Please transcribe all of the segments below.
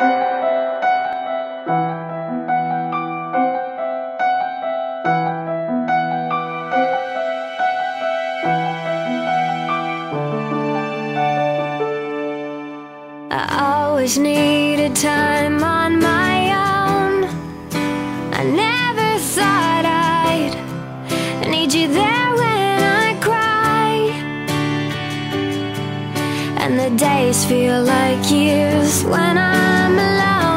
I always needed time on my own. I never thought I'd need you there And the days feel like years when I'm alone.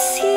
see